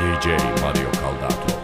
DJ Mario Caldato.